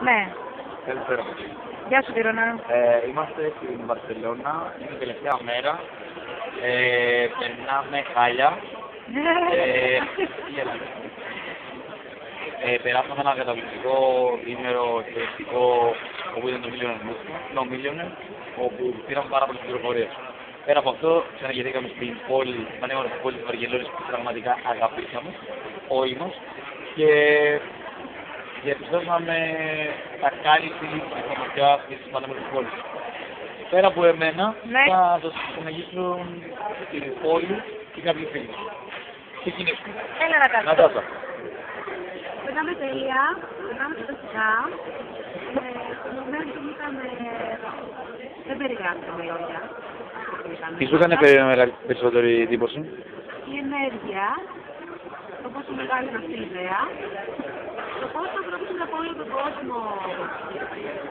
Ναι. Καλησπέρα. Γεια σου, Βίρονα. Ε, είμαστε στην Βαρκελόνα, είναι η τελευταία μέρα. Ε, περνάμε χάλια. Ε, τι έλατε. ε, περάσαμε ένα καταπληκτικό ημέρο εκπαιδευτικό όπου ήταν το Millionaire Movement, το Millionaire, όπου πήραμε πάρα πολλές πληροφορίες. Πέρα από αυτό, ξαναγεννήκαμε στην πόλη, στην πανέμορφη πόλη της Βαρκελόνης που πραγματικά αγαπήσαμε, όλοι μας. Και διαπιστώσαμε τα κάλυψη της ομορφιά της πανέμορφης πόλης. Πέρα από εμένα, Ναι. θα σας συνεχίσουν την πόλη και κάποιοι φίλοι. Ξεκινήσουμε. Έλα να κάνεις. Νατάσα. Περνάμε τέλεια, περνάμε φανταστικά. Ε, Νομίζω ότι ήταν... ε, Δεν περιγράφεται με λόγια. αυτό που ήταν. Τι σου έκανε περι- μεγάλη περισσότερη εντύπωση; Η ενέργεια, το πόσο μεγάλη είναι αυτή η ιδέα, το πόσο ο άνθρωπος είναι από όλο τον κόσμο.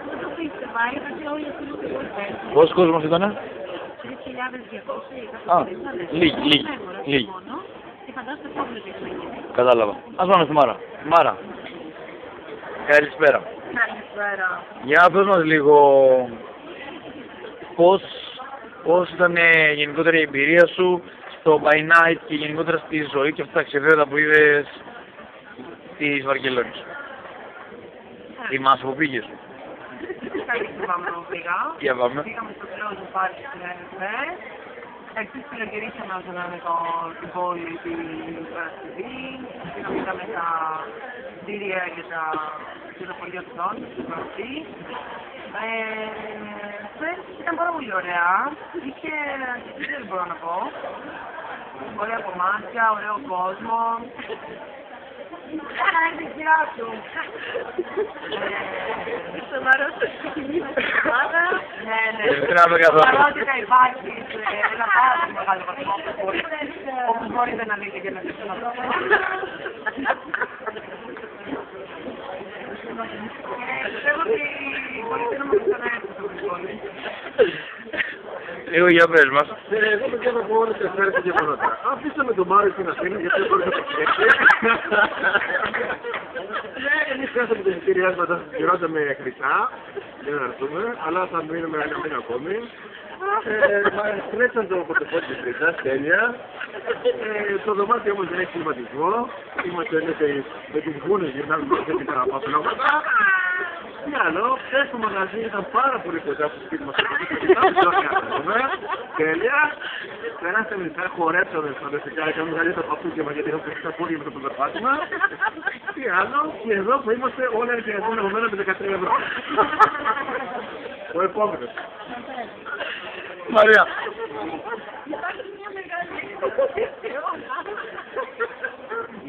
Δεν το πίστευα, είδα και όλοι αυτοί που το Πόσος κόσμος ήτανε; 3.200 Α, ή κάτι λίγοι, λίγοι, λίγοι. μόνο. Και φαντάζομαι το πρόβλημα έχει γίνει. Κατάλαβα. Ας πάμε στη Μάρα. Μάρα. Καλησπέρα. Καλησπέρα. Για να πες μας λίγο πώς, πώς ήταν ε, γενικότερα η εμπειρία σου στο by night και γενικότερα στη ζωή και αυτά τα ταξιδέτα που είδες της Βαρκελόνης. Θυμάσαι που πήγες. Καλή θυμάμαι που πήγα. Για πάμε. Πήγαμε στο πλέον του πάρκι στην ΕΝΕΦΕ. Επίσης φιλοκαιρήσαμε όσο να είναι το, την πόλη την Παρασκευή. Πήγαμε είδαμε τα κτίρια και τα κοινοπολία του Νότου, στην Παρασκευή. Ε, χθες ήταν πάρα πολύ ωραία. Είχε, δεν μπορώ να πω. Ωραία κομμάτια, ωραίο κόσμο. Άρα είναι η σειρά σου. Σοβαρό στο ξεκινήσεις την ομάδα. Ναι, ναι. Δεν μετράμε καθόλου. Παρότι θα υπάρχει σε ένα πάρα πολύ μεγάλο βαθμό που μπορείτε, όπου μπορείτε να δείτε και να δείτε να δείτε. Ε, Πιστεύω ότι μπορείτε να μας ξαναέρθετε στην πόλη. Λίγο για πες μας. Ε, εγώ παιδιά θα πω όλες τις μέρες και γεγονότα. Αφήσαμε τον Μάριο στην Αθήνα γιατί δεν μπορούσε να το ξέρει. Ναι, εμείς χάσαμε την εισιτήριά μας τα συγκυρώντα με χρυσά. Δεν θα έρθουμε, αλλά θα μείνουμε ένα μήνα ακόμη. Ε, μας κλέψαν το πορτοφόλι της χρυσάς, τέλεια. Ε, το δωμάτιο όμως δεν έχει κλιματισμό. Είμαστε μέσα με τις γούνες γυρνάμε και δεν τα παπλώματα. Τι άλλο, χθες το μαγαζί ήταν πάρα πολύ κοντά στο σπίτι μας. Τέλεια. Περάσαμε μετά, χορέψαμε φανταστικά, έκαναμε μεγαλύτερα παπούκια μας γιατί είχαμε τα πόδια με το περπάτημα. Τι άλλο, και εδώ που είμαστε όλα ενοικιαζόμενα από μένα με 13 ευρώ. Ο επόμενος. Μαρία. Υπάρχει μια μεγάλη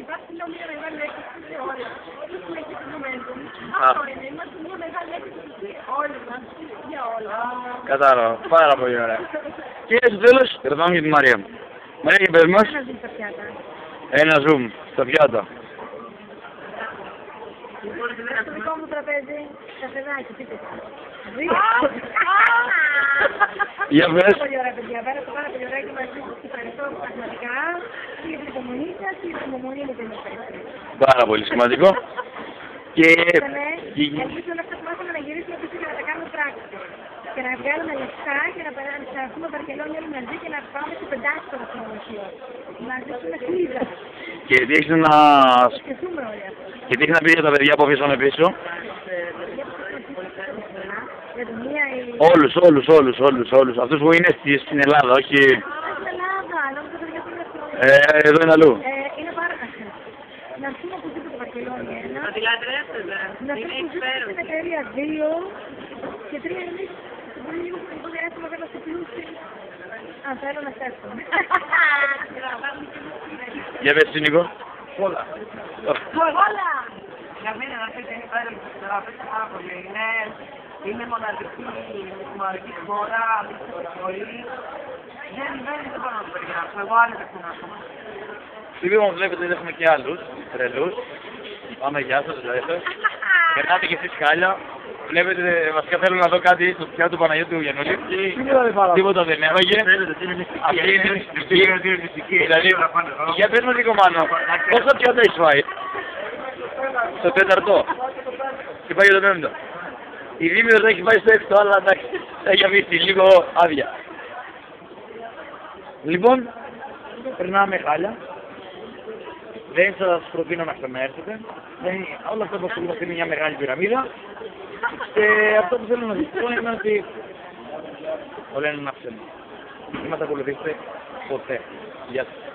Υπάρχει μια μεγάλη έκθεση σε όλα. Όπως είναι και το momentum. Α. Αυτό είναι. Είμαστε μια μεγάλη έκθεση όλοι μας. Για όλα. Κατάλαβα. Πάρα πολύ ωραία. Και στο τέλος, ρωτάμε για τη Μαρία. Μαρία, για πες μας. Να δεις τα πιάτα. Ένα zoom στα πιάτα. Στο δικό μου τραπέζι, καφεδάκι, πείτε. Για πες. Πάρα πολύ ωραία παιδιά, πέρασα πάρα πολύ ωραία και μαζί σας ευχαριστώ πραγματικά και για την υπομονή σας και για την υπομονή με την ευχαριστώ. Πάρα πολύ σημαντικό. Και... Ήτανε, και- ελπίζω όλα αυτά που μάθαμε να γυρίσουμε πίσω και να τα κάνουμε πράξη. Και να βγάλουμε λεφτά και να περάσουμε να έρθουμε Βαρκελόνη όλοι μαζί και να πάμε σε πεντάστερο ξενοδοχείο. Να ζήσουμε χλίδα. Και τι έχεις να... Και ζούμε όλοι αυτό. Και τι έχεις να πεις για τα παιδιά που αφήσαμε πίσω; Για τη μία η... Όλους, όλους, όλους, όλους, όλους. Αυτούς που είναι στη- στην Ελλάδα, όχι... Α, στην Ελλάδα, νόμιζα παιδιά που είναι στο... Ε, εδώ είναι αλλού. Ε, είναι πάρα Να έρθουμε από το Βαρκελόνη ένα. Να τη λατρεύσετε. Να έρθουμε στην εταιρεία δύο και τρία εμείς στην πολύ λίγο χρονικό διάστημα δεν είμαστε πλούσιοι. Αν θέλω να στέφτω. Για πες εσύ, Νίκο. Όλα. Όλα! Για μένα αυτή είναι υπέροχη χώρα, πάρα πολύ. Είναι, είναι μοναδική, μοναδική χώρα, πολύ. Δεν, δεν, δεν μπορώ να το περιγράψω. Εγώ άνετα ξανάρχομαι. Επειδή όμως βλέπετε ότι έχουμε και άλλους τρελούς. Πάμε, γεια σας, γεια σας. Περνάτε και εσείς χάλια. Βλέπετε, βασικά θέλω να δω κάτι στο πιάτο του Παναγιώτου Γιαννούλη. Τίποτα δεν έβαγε. Αυτή είναι μυστική; Δηλαδή, για πες μας λίγο Μάνο, πόσα πιάτα έχεις φάει; Στο τέταρτο. και πάει για το πέμπτο. Η Δήμητος έχει πάει στο έκτο, αλλά εντάξει, έχει αφήσει λίγο άδεια. Λοιπόν, περνάμε χάλια. Δεν σας προτείνω να ξαναέρθετε. Δεν, όλα αυτά που ακολουθεί είναι μια μεγάλη πυραμίδα. Και αυτό που θέλω να σας πω είναι ότι όλα είναι ένα ψέμα. Μην μας ακολουθήσετε ποτέ. Γεια σας.